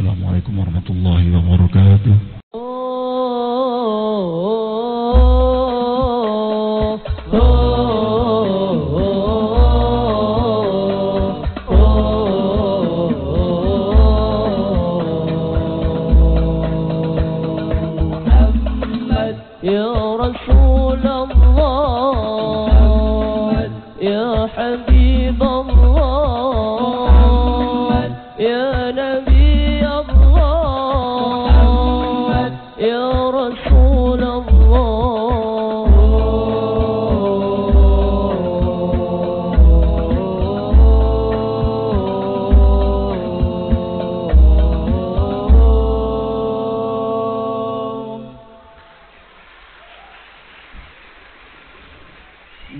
السلام عليكم ورحمة الله وبركاته. حبيب الله يا نبي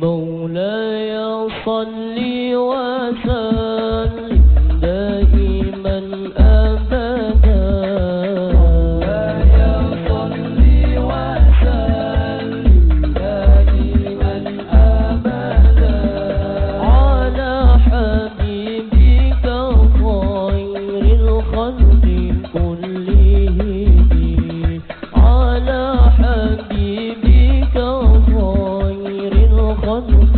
مولاي صل وسلم دائما ابدا. مولاي صل وسلم دائما ابدا. على حبيبك خير الخلق.